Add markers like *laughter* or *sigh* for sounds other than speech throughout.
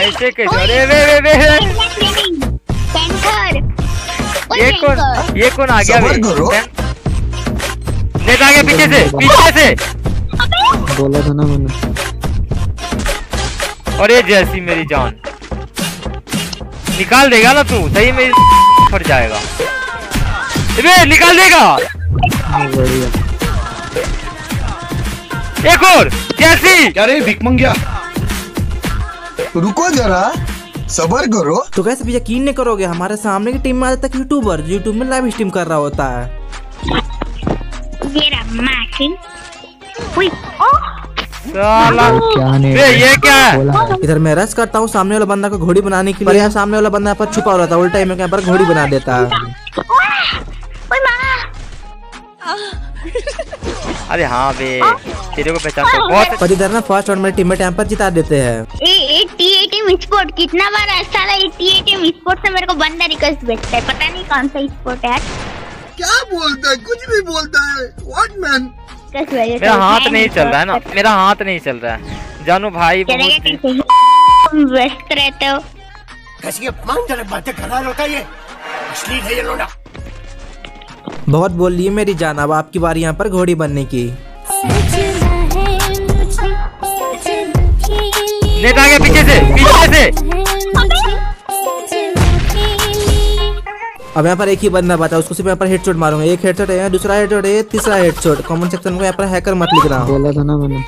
ऐसे कैसे? अरे वे वे वे सेंटर ये कौन ये कौन आ गया नेट आ गया पीछे से पीछे से। बोला था ना मैंने। और ये जैसी मेरी जान। निकाल देगा ना तू सही में फट जाएगा। अबे निकाल देगा। बढ़िया। एक और जैसी। क्या रे भिक मंगिया रुको जरा सबर करो। तो कैसे भी यकीन नहीं करोगे हमारे सामने की टीम में आज तक यूट्यूबर जो यूट्यूब में लाइव स्ट्रीम कर रहा होता है। ये क्या है? इधर मैं रस करता हूँ सामने वाला बंदा को घोड़ी बनाने के लिए। यहाँ सामने वाला बंदा यहाँ पर छुपा रहता है उल्टा ही मैं यहाँ पर घोड़ी बना देता। है अरे हाँ बे। तेरे को पहचान तो बहुत *laughs* पर इधर ना फ़र्स्ट राउंड में टीममेट यहाँ पर जिता देते हैं। A A T A team sport कितना बार साला A T A team sport से मेरे को बंदा रिक्वेस्ट भेजता है। पता नहीं कौन सा स्पोर्ट है क्या बोलता है? कुछ भी बोलता है। व्हाट मैन मेरा हाथ नहीं चल रहा है ना। मेरा हाथ नहीं चल रहा है। जानू भाई चलेगा बहुत कैसे तुम व्यस्त रहते हो। बहुत बोल लिए मेरी जान। अब आपकी बारी यहाँ पर घोड़ी बनने की। नेट आ गया पीछे से पीछे से। अब यहाँ पर एक ही बंदा बता उसको सिर्फ़ यहाँ पर हेडशॉट मारूँगा। एक हेडशॉट है दूसरा हेडशॉट है तीसरा हेडशॉट कमेंट सेक्शन में यहाँ पर हैकर मत लिखना बोला था ना मैंने।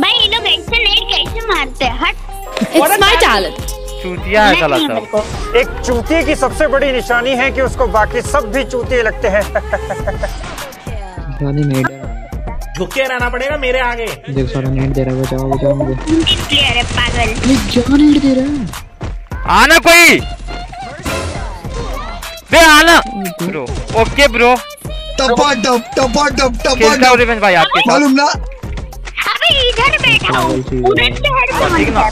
भाई ये लोग ऐसे नहीं कैसे मारते हैं? हट। It's my talent. चूतिया है साला नहीं सब। एक चूतिए की सबसे बड़ी निशानी है कि उसको बाकी सब भी चूतिए लगते हैं। झुके रहना पड़ेगा मेरे आगे। देख सारा नेट दे रहा है बचाओ बचाओ मुझे। प्लेयर पागल अरे जान नेट दे रहा है आना कोई। बे आना। ब्रो ओके ब्रो टपा टप टपा टप टपा खेलता हूँ टप रिवेंज भाई आपके साथ। मालूम ना? अबे इधर बैठा हूँ उधर से हट हाँ, देख ना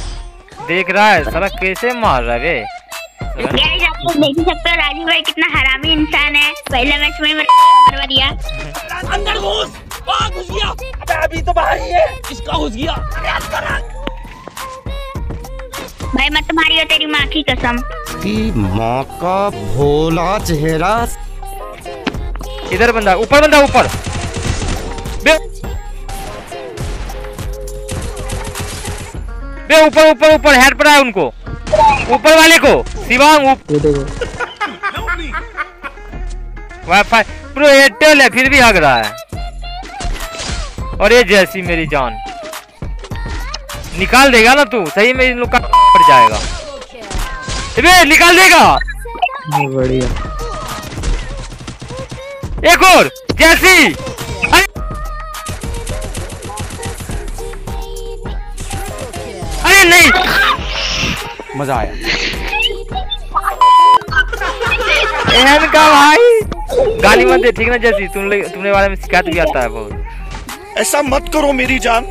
देख रहा है सारा कैसे मार रहा है बे गाइस आप लोग देख सकते हो राजीव भाई कितना हरामी इंसान है। पहले मैच में मेरे मरवा दिया। अंदर घुस। वहाँ घुस गया। अबे अभी तो बाहर ही है। इसका घुस गया। भाई मैं तुम्हारी और तेरी माँ की कसम। की माँ का भोला चेहरा। इधर बंदा ऊपर बंदा ऊपर। बे बे ऊपर ऊपर ऊपर हेड पर है उनको। ऊपर वाले को शिवांग ऊप- ये देखो। वाईफाई प्रो एयरटेल है फिर भी हग रहा है। और ये जैसी मेरी जान। निकाल देगा ना तू? सही में इन लोग का पड़ जाएगा। अबे निकाल देगा! बढ़िया। एक और जैसी! अरे! नहीं! मज़ा आया। एहन का भाई! गाली मत दे ठीक ना जैसी? तुमने तुमने बारे में शिकायत भी आता है बहुत। ऐसा मत करो मेरी जान।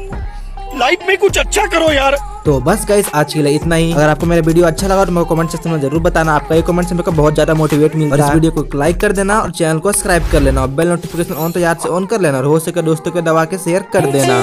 लाइफ में कुछ अच्छा करो यार। तो बस गाइस आज के लिए इतना ही। अगर आपको मेरा वीडियो अच्छा लगा तो मेरे कमेंट सेक्शन में ज़रूर बताना। आपका ये कमेंट से मेरे को बहुत ज़्यादा मोटिवेट मिलता है और इस वीडियो को लाइक कर देना और चैनल को सब्सक्राइब कर लेना। और बेल नोटिफिकेशन ऑन तो याद से ऑन कर लेना। और हो सके दोस्तों के दबा के शेयर कर देना।